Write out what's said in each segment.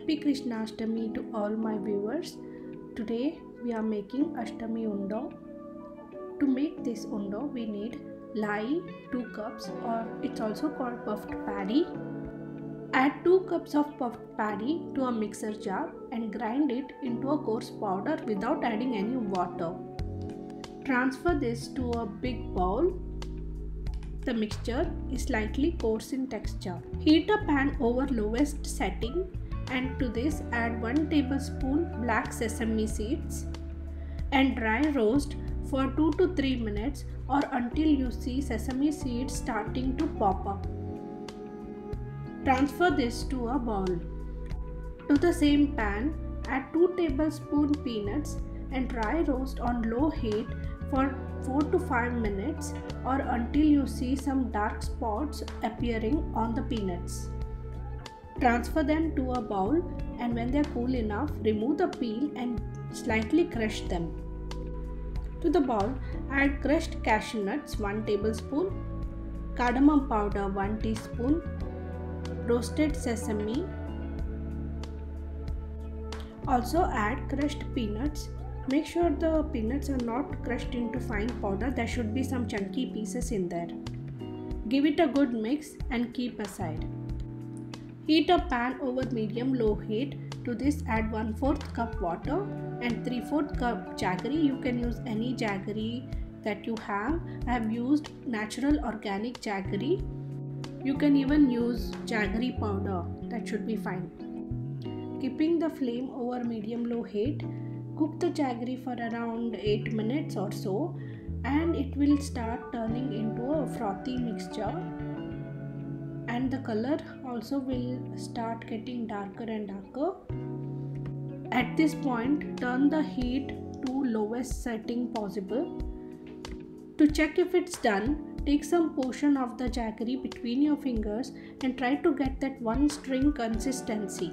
Happy Krishna Ashtami to all my viewers. Today we are making Ashtami Undo. To make this undo, we need lai 2 cups or it's also called puffed paddy. Add 2 cups of puffed paddy to a mixer jar and grind it into a coarse powder without adding any water. Transfer this to a big bowl. The mixture is slightly coarse in texture. Heat a pan over lowest setting and to this add 1 tablespoon black sesame seeds and dry roast for 2 to 3 minutes or until you see sesame seeds starting to pop up. Transfer this to a bowl. To the same pan, add 2 tablespoon peanuts and dry roast on low heat for 4 to 5 minutes or until you see some dark spots appearing on the peanuts. Transfer them to a bowl and when they are cool enough, remove the peel and slightly crush them. To the bowl, add crushed cashew nuts 1 tablespoon, cardamom powder 1 teaspoon, roasted sesame. Also add crushed peanuts. Make sure the peanuts are not crushed into fine powder. There should be some chunky pieces in there. Give it a good mix and keep aside. Heat a pan over medium low heat. To this add 1 4th cup water and 3 4th cup jaggery. You can use any jaggery that you have. I have used natural organic jaggery. You can even use jaggery powder. That should be fine. Keeping the flame over medium low heat, cook the jaggery for around 8 minutes or so and it will start turning into a frothy mixture and the color also will start getting darker and darker. At this point, turn the heat to lowest setting possible. To check if it's done, take some portion of the jaggery between your fingers and try to get that one string consistency.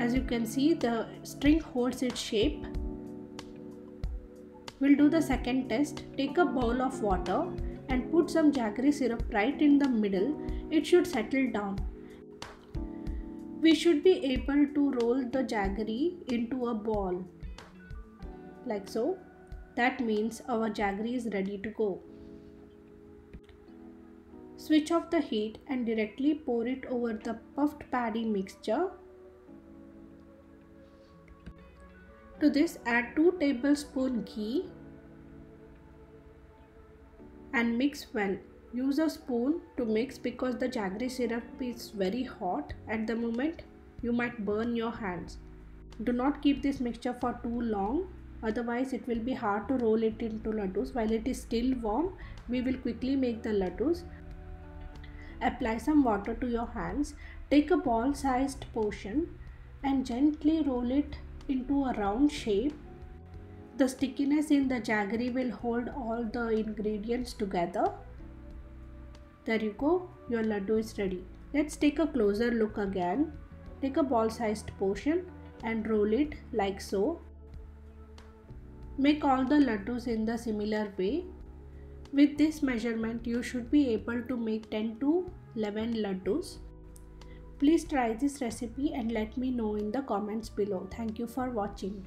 As you can see, the string holds its shape. We'll do the second test. Take a bowl of water and put some jaggery syrup right in the middle, it should settle down. We should be able to roll the jaggery into a ball like so. That means our jaggery is ready to go. Switch off the heat and directly pour it over the puffed paddy mixture. To this add 2 tablespoon ghee and mix well. Use a spoon to mix because the jaggery syrup is very hot at the moment. You might burn your hands. Do not keep this mixture for too long otherwise it will be hard to roll it into laddus. While it is still warm, we will quickly make the laddus. Apply some water to your hands. Take a ball sized portion and gently roll it into a round shape the stickiness in the jaggery will hold all the ingredients together. There you go, your laddu is ready. Let's take a closer look again. Take a ball sized portion and roll it like so. Make all the laddus in the similar way. With this measurement, you should be able to make 10 to 11 laddus. Please try this recipe and let me know in the comments below. Thank you for watching.